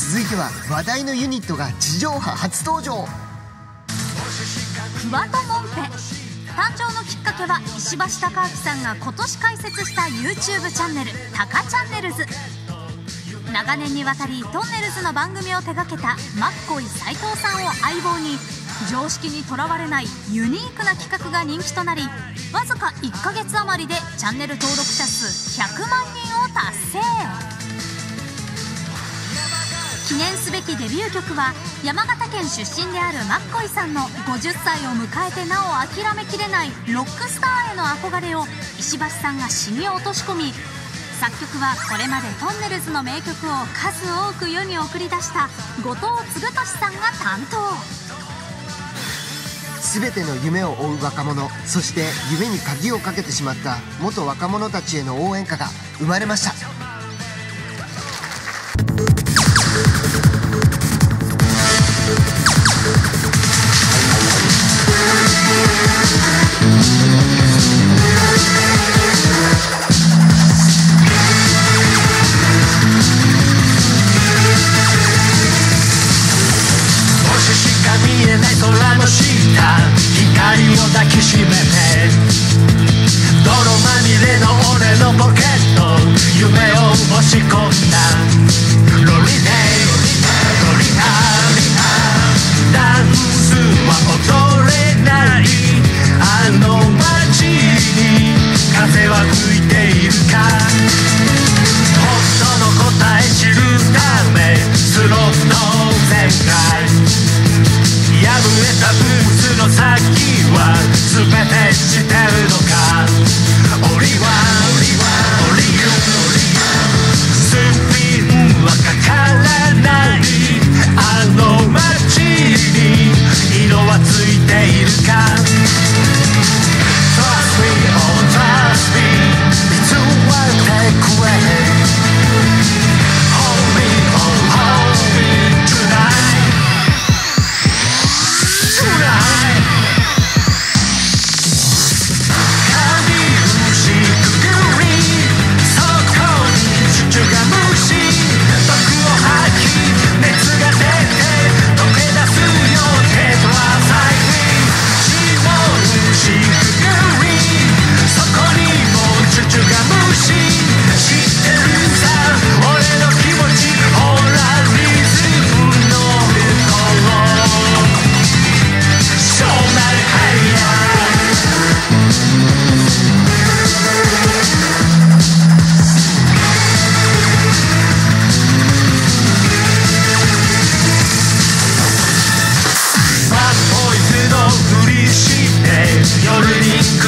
続いては話題のユニットが地上波初登場。クワトモンペ。誕生のきっかけは石橋貴明さんが今年開設した YouTube チャンネル「タカチャンネルズ」長年にわたりトンネルズの番組を手掛けたマッコイ斉藤さんを相棒に常識にとらわれないユニークな企画が人気となりわずか1ヶ月余りでチャンネル登録者数100万人を達成。記念すべきデビュー曲は山形県出身であるマッコイさんの50歳を迎えてなお諦めきれないロックスターへの憧れを石橋さんが詩に落とし込み作曲はこれまでトンネルズの名曲を数多く世に送り出した後藤嗣俊さんが担当。全ての夢を追う若者そして夢に鍵をかけてしまった元若者たちへの応援歌が生まれました。の下光を抱きしめて。泥まみれの俺のポケット。夢を押し込んだ。ロリデイロリタダンスは踊れない。あの街に風は吹いているか。本当の答え知るためスロット全開い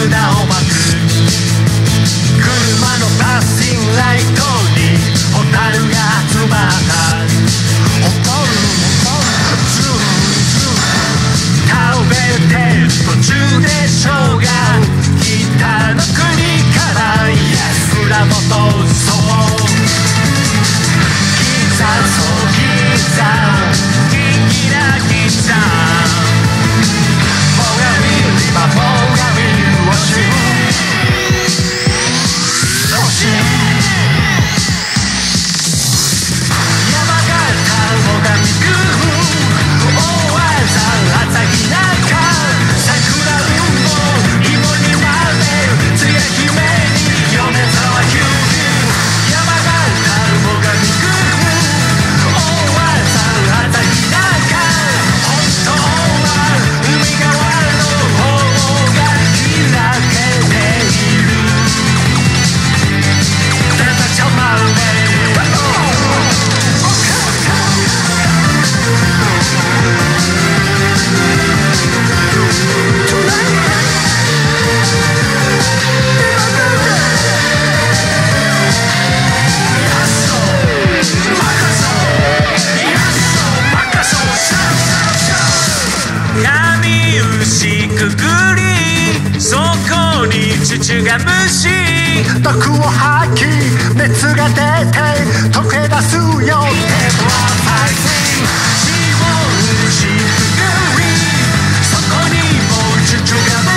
に管闇牛くぐりそこにチュチュが虫毒を吐き熱が出て溶け出すよ。手は最新血を牛くぐりそこにもチュチュが虫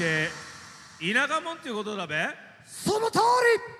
って田舎もんっていうことだべ。その通り。